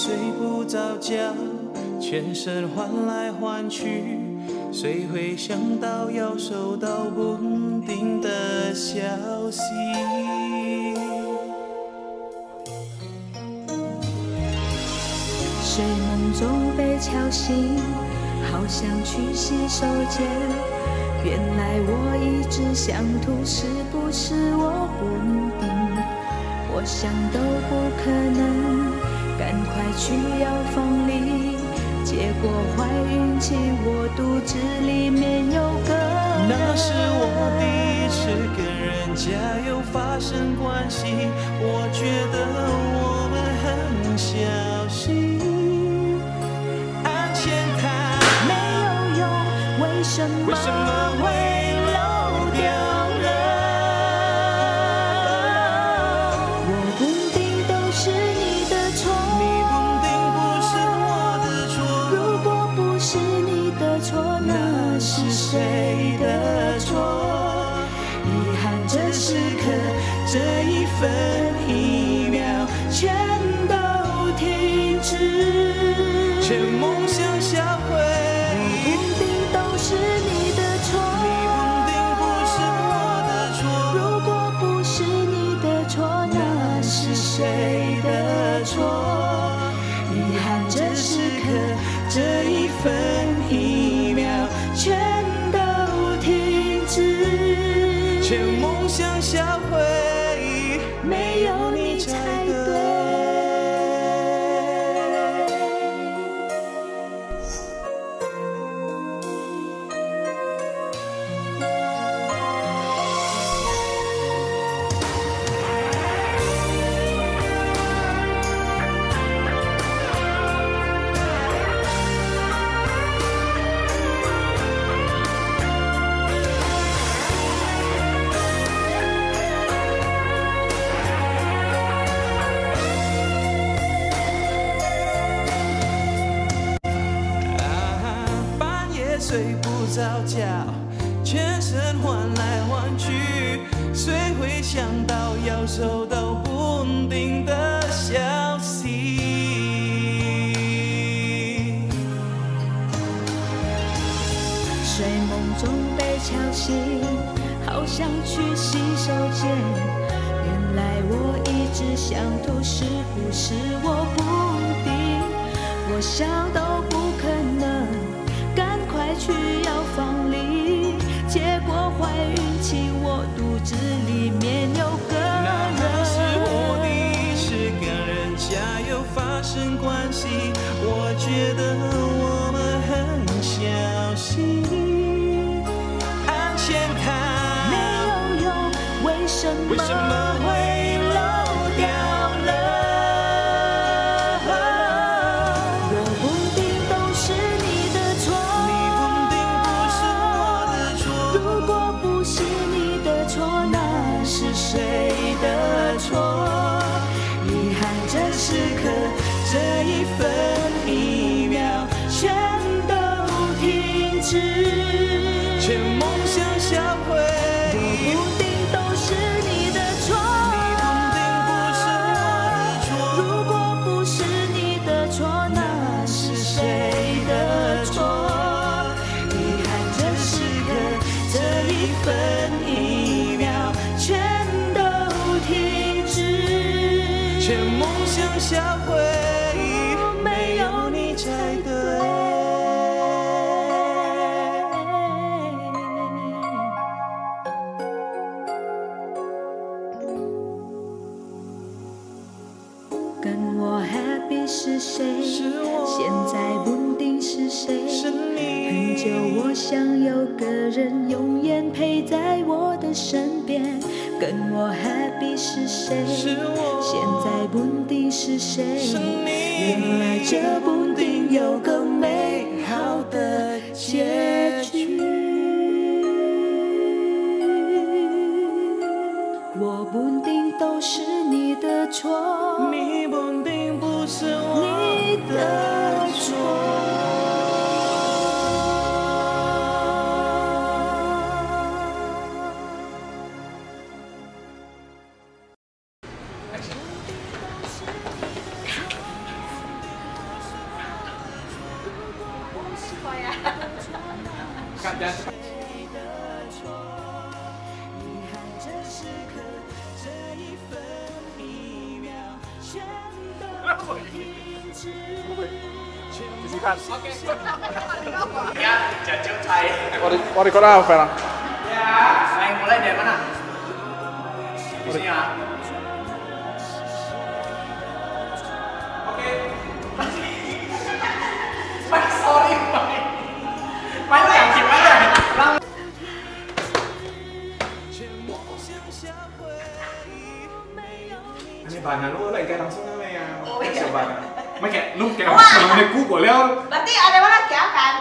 睡不着觉，全身换来换去，谁会想到要收到不定的消息？睡梦中被敲醒，好想去洗手间。原来我一直想吐，是不是我不定？我想都不可能，赶快去药房里。结果怀孕期，我肚子里面有个。那是我第一次跟人家有发生关系，我觉得我们很小心。安全套没有用，为什么为什么这一分一秒，全都停止。全梦想睡不着觉，全身换来换去，谁会想到要收到不定的消息？睡梦中被敲醒，好想去洗手间。原来我一直想吐，是不是我不定？我想为什么会止。全梦想销毁，没有你才想有个人永远陪在我的身边。跟我 happy 是谁？是我现在不定是谁？原来这不定有个继续看。OK。我的我的过来，飞了。来，过来点嘛呐。我的啊。oh, iya. Sebarang. Makanya lu kayak sama gue boleh. Berarti ada orang kia ya, kan?